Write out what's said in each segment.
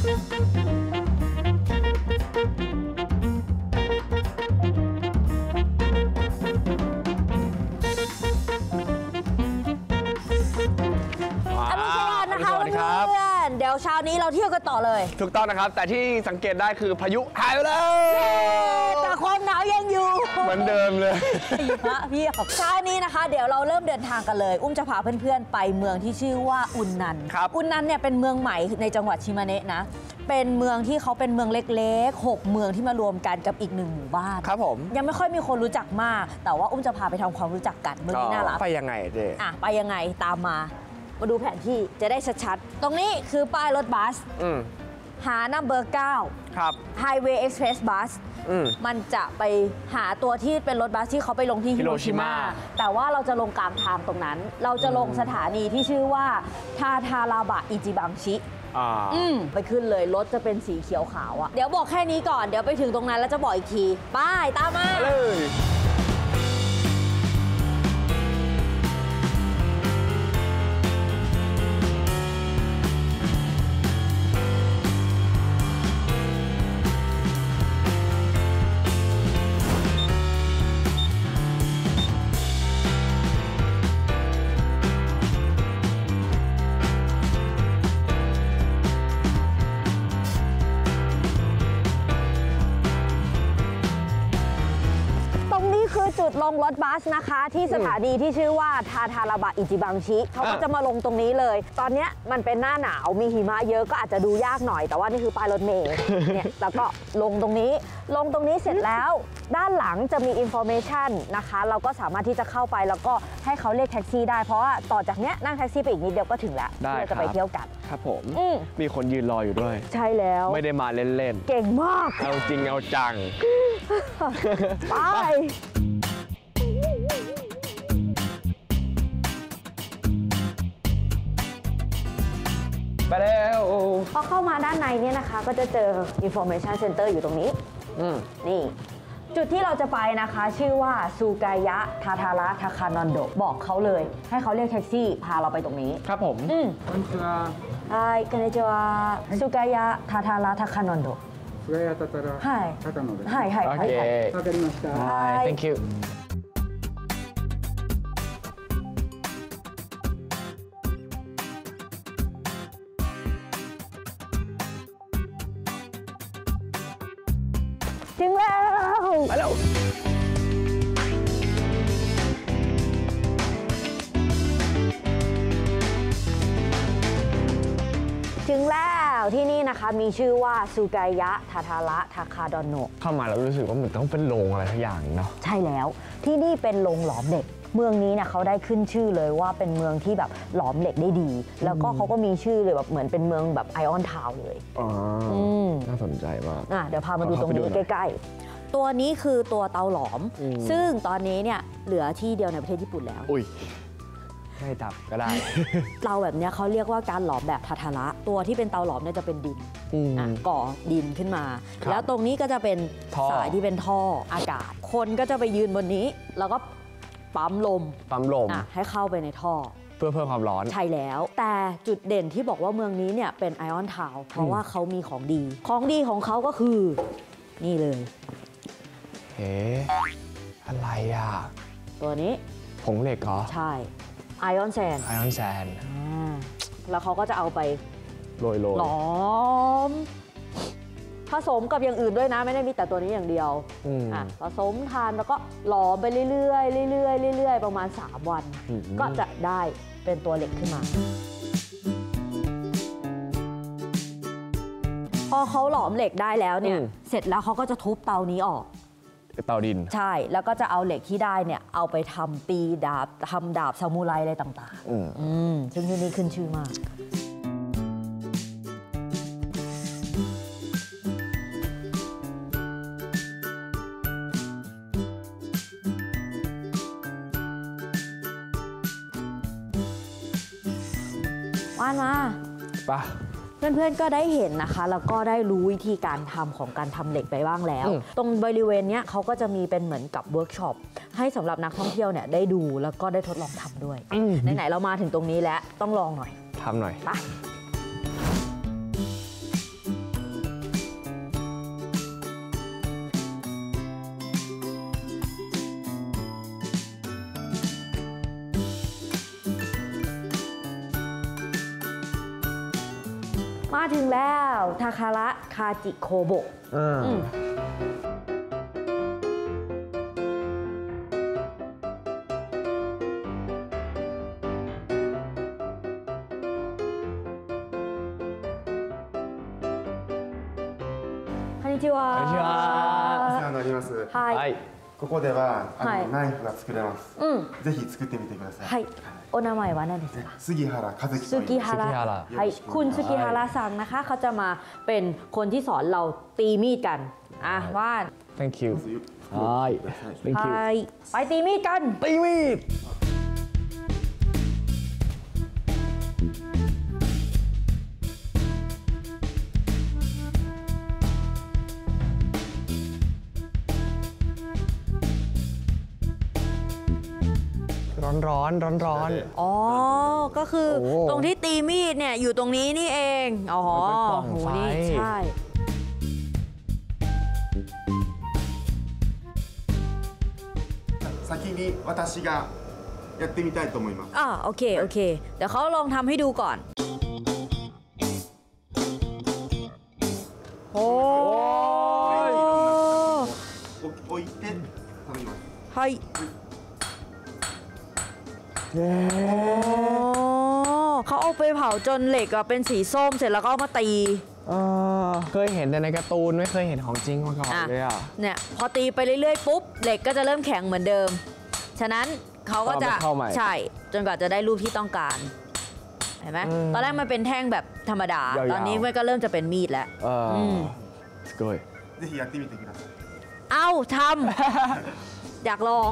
อรุณสวัสดิ์นะคะสวัสดีครับเพื่อนๆเดี๋ยวเช้านี้เราเที่ยวกันต่อเลย ถูกต้องนะครับ แต่ที่สังเกตได้คือพายุหายไปแล้ว แต่คว มือนเดิมเลยหิมะพี่ออกเช้านี้นะคะ เดี๋ยวเราเริ่มเดินทางกันเลย อุ้มจะพาเพื่อนๆ ไปเมืองที่ชื่อว่าอุนนันครับอุนนันเนี่ยเป็นเมืองใหม่ในจังหวัดชิมาเนะนะ เป็นเมืองที่เขาเป็นเมืองเล็กๆ 6 เมืองที่มารวมกันกับอีกหนึ่งหมู่บ้านครับผม ยังไม่ค่อยมีคนรู้จักมาก แต่ว่าอุ้มจะพาไปทำความรู้จักกันเมืองนี้น่ารักไปยังไงเจ๊อะไปยังไงตามมา มาดูแผนที่จะได้ชัดๆ ตรงนี้คือป้ายรถบัสอืม หานัมเบอร์ครับ9 Highway Express Bus อืม มันจะไปหาตัวที่เป็นรถบัสที่เขาไปลงที่ฮิโรชิมา Hiroshima แต่ว่าเราจะลงกลางทางตรงนั้น เราจะลงสถานีที่ชื่อว่าทาทาราบะอิจิบังชิ อ่าอืมไปขึ้นเลย รถจะเป็นสีเขียวขาวอะเดี๋ยวบอกแค่นี้ก่อน เดี๋ยวไปถึงตรงนั้นแล้วจะบอกอีกที ไป้ายตามมา เลย คือจุดลงรถบัสนะคะ ที่สถานีที่ชื่อว่าทาทาราบะอิจิบันจิเขาก็อะจะมาลงตรงนี้เลย ตอนเนี้ยมันเป็นหน้าหนาวมีหิมะเยอะก็อาจจะดูยากหน่อย แต่ว่านี่คือป้ายรถเมล์เนี่ยแล้วก็ลงตรงนี้ ลงตรงนี้เสร็จแล้ว ด้านหลังจะมี information นะคะ เราก็สามารถที่จะเข้าไปแล้วก็ให้เขาเรียกแท็กซี่ได้เพราะว่าต่อจากเนี้ยนั่งแท็กซี่ไปอีกนิดเดียวก็ถึงแล้วที่ที่เราจะไปครับ เที่ยวกัน ครับผม อืม มีคนยืนรออยู่ด้วย ใช่แล้ว ไม่ได้มาเล่น เก่งมาก ๆ เอาจริงเอาจัง ไปไป พอเข้ามาด้านในเนี่ยนะคะ ก็จะเจอ Information Center อยู่ตรงนี้ อืม นี่ จุดที่เราจะไปนะคะ ชื่อว่าซูกายะทาทาระทาคานอนโดบอกเขาเลย ให้เขาเรียกแท็กซี่ พาเราไปตรงนี้ ครับผม อืม こんにちは。ไอ้กันเจวาซูกายะทาทาระทาคานอนโด 菅谷たたらはい高野です。はいはい โอ はい เค はい わかりました。 Bye thank you ที่นี่นะคะมีชื่อว่าซูกายะทาทาระทาคาดอนโนเข้ามาแล้วรู้สึกว่าเหมือนต้องเป็นโรงอะไรทุกอย่างเนาะใช่แล้วที่นี่เป็นโรงหลอมเหล็ก เมืองนี้เนี่ยเขาได้ขึ้นชื่อเลยว่าเป็นเมืองที่แบบหลอมเหล็กได้ดี แล้วก็เขาก็มีชื่อเลยแบบเหมือนเป็นเมืองแบบไอออนทาวเลยอ๋ออมน่าสนใจมากอะเดี๋ยวพามาดูขอตรงเข้าไปดูนี้หน่อยใกล้ ๆ ตัวนี้คือตัวเตาหลอมอืมซึ่งตอนนี้เนี่ยเหลือที่เดียวในประเทศญี่ปุ่นแล้วอุ้ย ไม่ดับก็ได้ เตาแบบเนี้ยเขาเรียกว่าการหลอมแบบทาทาระตัวที่เป็นเตาหลอมเนี่ยจะเป็นดินอืมอะก่อดินขึ้นมาครับแล้วตรงนี้ก็จะเป็นท่อสายที่เป็นท่ออากาศ คนก็จะไปยืนบนนี้ แล้วก็ปั๊มลมปั๊มลมอะให้เข้าไปในท่อเพื่อเพิ่มความร้อน ใช่แล้ว แต่จุดเด่นที่บอกว่าเมืองนี้เนี่ยเป็นไอออนทาวเพราะว่าเขามีของดี ของดีของเขาก็คือ นี่เลยเฮ้อะไรอะ ตัวนี้ผงเหล็กเหรอ ใช่ ไอออนแซนไอออนแซนแล้วเขาก็จะเอาไปโรยโรยหลอมผสมกับอย่างอื่นด้วยนะ ไม่ได้มีแต่ตัวนี้อย่างเดียวอืมอะผสมทานแล้วก็หลอมไปเรื่อยๆเรื่อยๆเรื่อยๆประมาณ 3 วันอืมก็จะได้เป็นตัวเหล็กขึ้นมา พอเขาหลอมเหล็กได้แล้วเนี่ย เสร็จแล้วเขาก็จะทุบเตานี้ออก เตาดิน ใช่ แล้วก็จะเอาเหล็กที่ได้เนี่ยเอาไปทำปีดาบทำดาบซามูไรอะไรต่างอืมๆอืมซึ่งที่นี่ขึ้นชื่อมาก ว่านมาปะ เพื่อนๆก็ได้เห็นนะคะ แล้วก็ได้รู้วิธีการทำของการทำเหล็กไปบ้างแล้วอืมตรงบริเวณเนี้ยเขาก็จะมีเป็นเหมือนกับเวิร์กช็อปให้สำหรับนักท่องเที่ยวเนี่ยได้ดูแล้วก็ได้ทดลองทำด้วยไหนๆเรามาถึงตรงนี้แล้วต้องลองหน่อยทำหน่อยไปมาถึงแล้วทาคาระคาจิโคโบะ อ่า อืม こんにちは。こんにちはお世話になります。はい。はいここではあの、はいナイフが作れます。うん。ぜひ作ってみてください。はい。 お名前は何ですか杉原和樹と言います。 สุกิฮาระ สุกิฮาระ はいคุณสุกิฮาระさงนะคะ เขาจะมาเป็นคนที่สอนเราตีมีดกัน อ่ะว่าน thank you はい thank ไป you ไปตีมีดกัน ตีมีด ร้อนร้อนร้อนร้อน อ๋อ ก็คือ โอ้ ตรงที่ตีมีดเนี่ยอยู่ตรงนี้นี่เอง อ๋อ มันเป็นปล่อง โห ไฟ นี่ใช่ 先に私がやってみたいと思います。 อ่าโอเค โอเค เดี๋ยวเขาลองทำให้ดูก่อน โอ้ お置いて頼みます。 เฮ้ย เย้ โอ้เขาเอาไปเผาจนเหล็กอะเป็นสีส้มเสร็จแล้วก็เอามาตี เออเคยเห็นแต่ในการ์ตูนไม่เคยเห็นของจริงมาก่อน อ่ะ เลยอ่ะ เนี่ยพอตีไปเรื่อยๆ ปุ๊บ เหล็กก็จะเริ่มแข็งเหมือนเดิม ฉะนั้นเขาก็จะ เอาไปเข้าใหม่ ใช่ จนกว่าจะได้รูปที่ต้องการ เห็นไหม อืม ตอนแรกมันเป็นแท่งแบบธรรมดา ยาวๆ ตอนนี้มันก็เริ่มจะเป็นมีดแล้ว เอออ ม すごいぜひやってみてください。 เอ้าทำ อยากลอง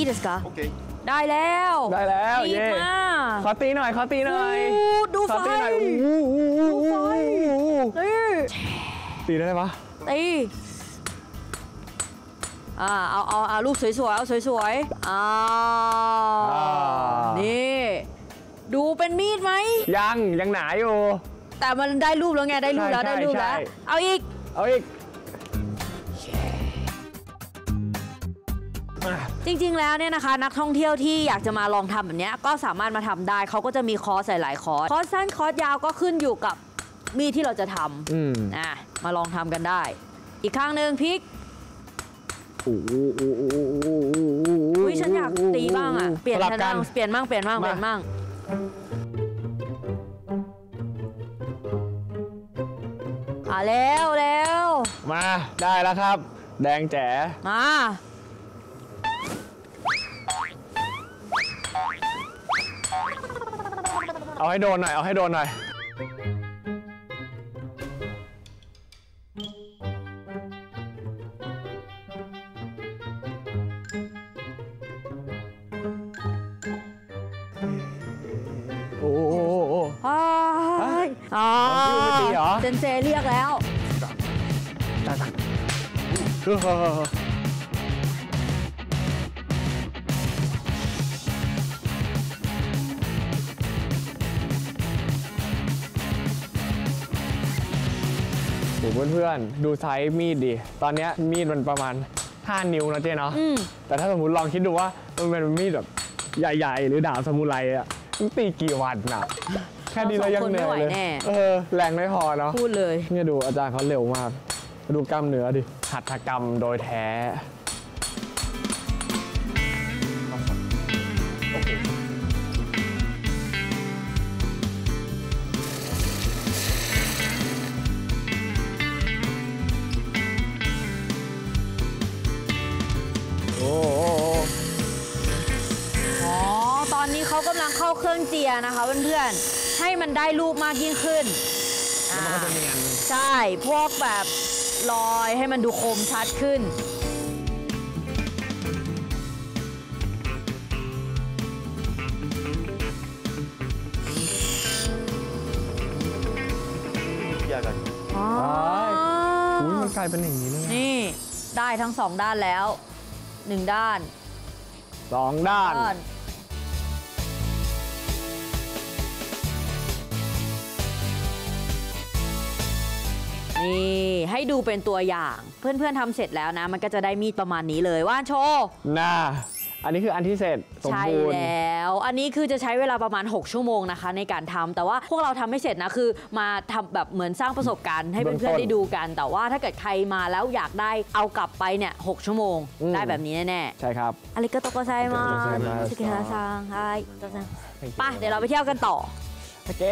อีเดสกา オッケー。 ได้แล้ว ได้แล้ว รีบ เย้ มา ขอตีหน่อยขอตีหน่อย โอ้ดู ขอ ไฟ ตีหน่อยอู้อู้อู้อู้อู้อู้ นี่ ตีได้ปะ ตีอ่าเอาเอาเอารูปสวยๆ เอาสวยๆอ่านี่ ดูเป็นมีดไหม ยังยังหนาอยู่ แต่มันได้รูปแล้วไง ได้รูปแล้ว ใช่ ได้รูปแล้ว ใช่ เอาอีก เอาอีก จริงๆ แล้วเนี่ยนะคะนักท่องเที่ยวที่อยากจะมาลองทำแบบเนี้ยก็สามารถมาทำได้เขาก็จะมีคอร์สหลายๆคอร์สคอร์สสั้นคอร์สยาวก็ขึ้นอยู่กับมีดที่เราจะทอืมำอะมาลองทำกันได้ อีกข้างหนึ่งพลิกอู้อู้อู้อู้อู้อู้อู้อุ้ยฉันอยากตีบ้างอะเปลี่ยนสลับฉันกับ้านงเปลี่ยนบ้างเปลี่ยนบ้างเปมาลี่ยนบ้างอะแล้วแล้วมาได้แล้วครับ แดงแจ๋มา เอาให้โดนหน่อย เอาให้โดนหน่อย โอ้โหโอ้โหโอ้โหอ้ายอ๋อเอาพี่ไปตีเหรอเซนเซเรียกแล้ว ตักตักเออ เพื่อนๆ ดูไซส์มีดดิ ตอนเนี้ยมีดมันประมาณ 5 นิ้วนะเจ๊เนาะอืมแต่ถ้าสมมติลองคิดดูว่ามันเป็นมีดแบบใหญ่ๆ หรือดาบซามูไรอะมันตีกี่วันน่ะแค่นี้เรายังเหนื่อยเลยเออแรงไม่พอเนาะ พูดเลย เนี่ยดูอาจารย์เขาเร็วมาก ดูกล้ามเนื้อดิ หัตถกรรมโดยแท้ กำลังเข้าเครื่องเจียนะคะเพื่อนๆ ให้มันได้รูปมากยิ่งขึ้นใช่ พวกแบบลอยให้มันดูคมชัดขึ้น เจียกัน อ๋อ้ยมันกลายเป็นอย่างนี้เลยนี่ได้ทั้งสองด้านแล้วหนึ่งด้าน สองด้าน ด้าน นี่ให้ดูเป็นตัวอย่าง เพื่อนๆทำเสร็จแล้วนะ มันก็จะได้มีดประมาณนี้เลยว่านโชว์น่าอันนี้คืออันที่เสร็จสมบูรณ์ แล้ว อันนี้คือจะใช้เวลาประมาณ 6 ชั่วโมงนะคะ ในการทำแต่ว่าพวกเราทำไม่เสร็จนะคือ มาทำแบบเหมือนสร้างประสบการณ์ให้เพื่อนๆได้ดูกัน แต่ว่าถ้าเกิดใครมาแล้วอยากได้เอากลับไปเนี่ยหกชั่วโมงมได้แบบนี้แน่ใช่ครับอะไรก็ตโกใจมาสกิโกโตโกไซมัส ชิคซังไฮโตซังไปเดี๋ยวเราไปเที่ยวกันต่อ โอเค